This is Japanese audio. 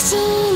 し